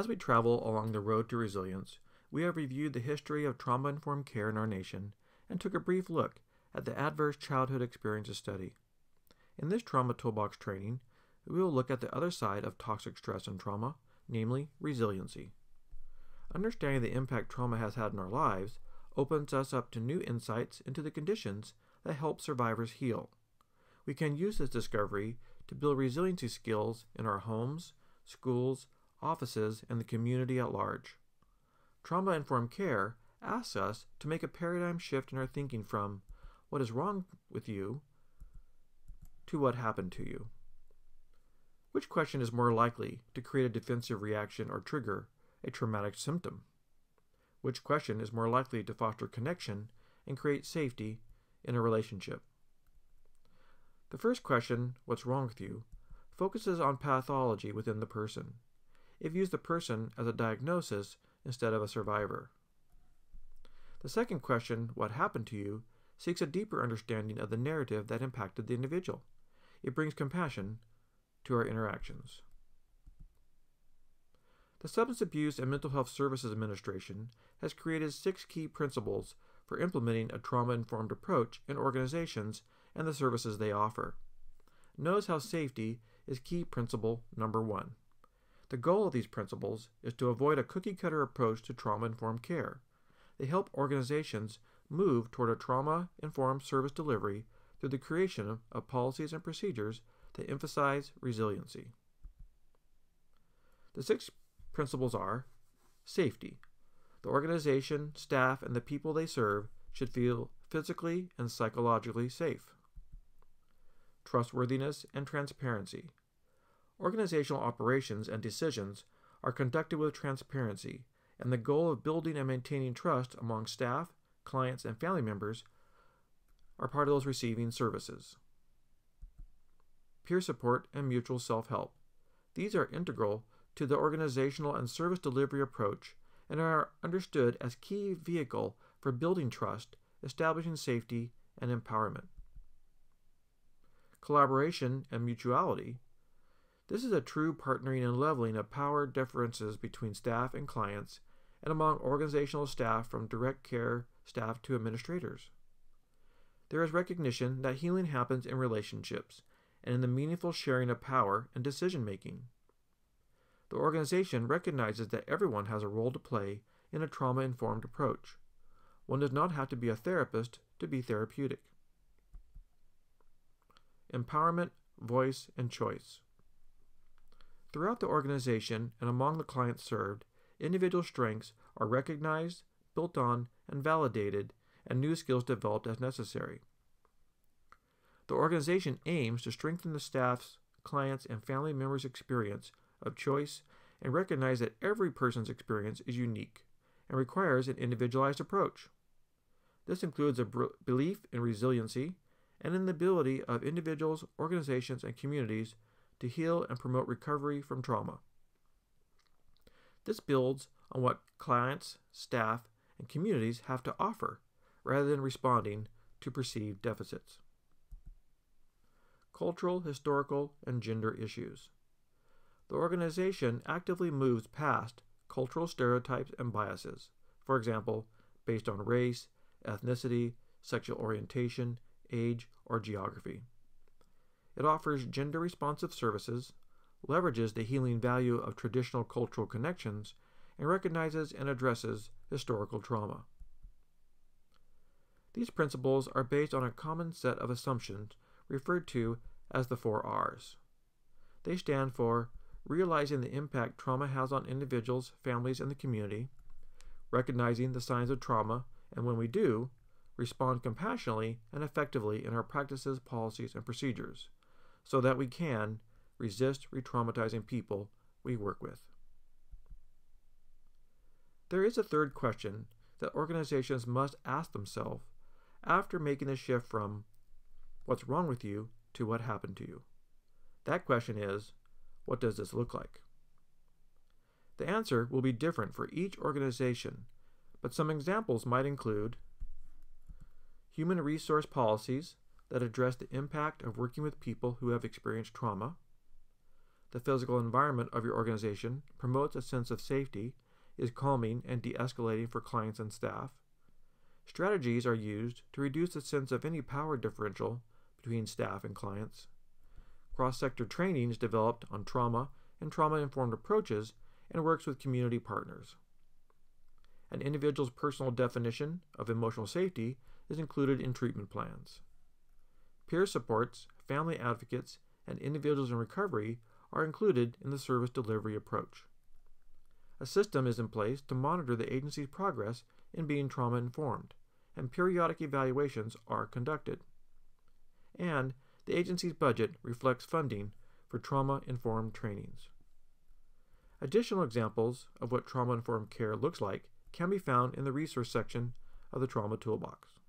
As we travel along the road to resilience, we have reviewed the history of trauma informed care in our nation and took a brief look at the Adverse Childhood Experiences Study. In this Trauma Toolbox training, we will look at the other side of toxic stress and trauma, namely resiliency. Understanding the impact trauma has had in our lives opens us up to new insights into the conditions that help survivors heal. We can use this discovery to build resiliency skills in our homes, schools, offices, and the community at large. Trauma informed care asks us to make a paradigm shift in our thinking from what is wrong with you to what happened to you. Which question is more likely to create a defensive reaction or trigger a traumatic symptom? Which question is more likely to foster connection and create safety in a relationship? The first question, what's wrong with you, focuses on pathology within the person. It views the person as a diagnosis instead of a survivor. The second question, what happened to you, seeks a deeper understanding of the narrative that impacted the individual. It brings compassion to our interactions. The Substance Abuse and Mental Health Services Administration has created six key principles for implementing a trauma informed approach in organizations and the services they offer. Notice how safety is key principle number one. The goal of these principles is to avoid a cookie cutter approach to trauma informed care. They help organizations move toward a trauma informed service delivery through the creation of policies and procedures that emphasize resiliency. The six principles are safety. The organization, staff, and the people they serve should feel physically and psychologically safe. Trustworthiness and transparency. Organizational operations and decisions are conducted with transparency, and the goal of building and maintaining trust among staff, clients, and family members are part of those receiving services. Peer support and mutual self help. These are integral to the organizational and service delivery approach and are understood as key vehicle for building trust, establishing safety, and empowerment. Collaboration and mutuality this is a true partnering and leveling of power differences between staff and clients and among organizational staff from direct care staff to administrators. There is recognition that healing happens in relationships and in the meaningful sharing of power and decision making. The organization recognizes that everyone has a role to play in a trauma informed approach. One does not have to be a therapist to be therapeutic. Empowerment, voice, and choice. Throughout the organization and among the clients served, individual strengths are recognized, built on, and validated, and new skills developed as necessary. The organization aims to strengthen the staff's, clients, and family members' experience of choice and recognize that every person's experience is unique and requires an individualized approach. This includes a belief in resiliency and in the ability of individuals, organizations, and communities to heal and promote recovery from trauma. This builds on what clients, staff, and communities have to offer rather than responding to perceived deficits. Cultural, historical, and gender issues. The organization actively moves past cultural stereotypes and biases, for example, based on race, ethnicity, sexual orientation, age, or geography. It offers gender responsive services, leverages the healing value of traditional cultural connections, and recognizes and addresses historical trauma. These principles are based on a common set of assumptions referred to as the four R's. They stand for realizing the impact trauma has on individuals, families, and the community, recognizing the signs of trauma, and when we do, respond compassionately and effectively in our practices, policies, and procedures so that we can resist re traumatizing people we work with. There is a third question that organizations must ask themselves after making the shift from what's wrong with you to what happened to you. That question is what does this look like? The answer will be different for each organization, but some examples might include human resource policies that address the impact of working with people who have experienced trauma, the physical environment of your organization promotes a sense of safety, is calming and de escalating for clients and staff. Strategies are used to reduce the sense of any power differential between staff and clients. Cross sector training is developed on trauma and trauma informed approaches and works with community partners. An individual's personal definition of emotional safety is included in treatment plans. Peer supports, family advocates, and individuals in recovery are included in the service delivery approach. A system is in place to monitor the agency's progress in being trauma informed, and periodic evaluations are conducted. And the agency's budget reflects funding for trauma informed trainings. Additional examples of what trauma informed care looks like can be found in the resource section of the Trauma Toolbox.